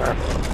over.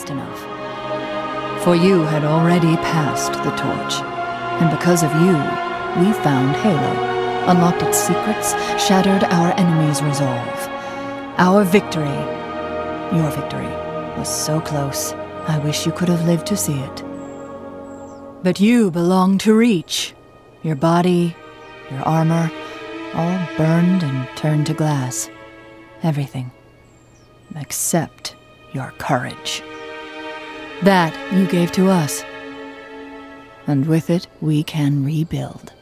Fast enough. For you had already passed the torch. And because of you, we found Halo, unlocked its secrets, shattered our enemy's resolve. Our victory, your victory, was so close. I wish you could have lived to see it. But you belong to Reach. Your body, your armor, all burned and turned to glass. Everything. Except your courage. That you gave to us. And with it, we can rebuild.